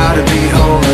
how to be home.